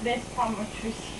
Best how much.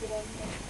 くれるんです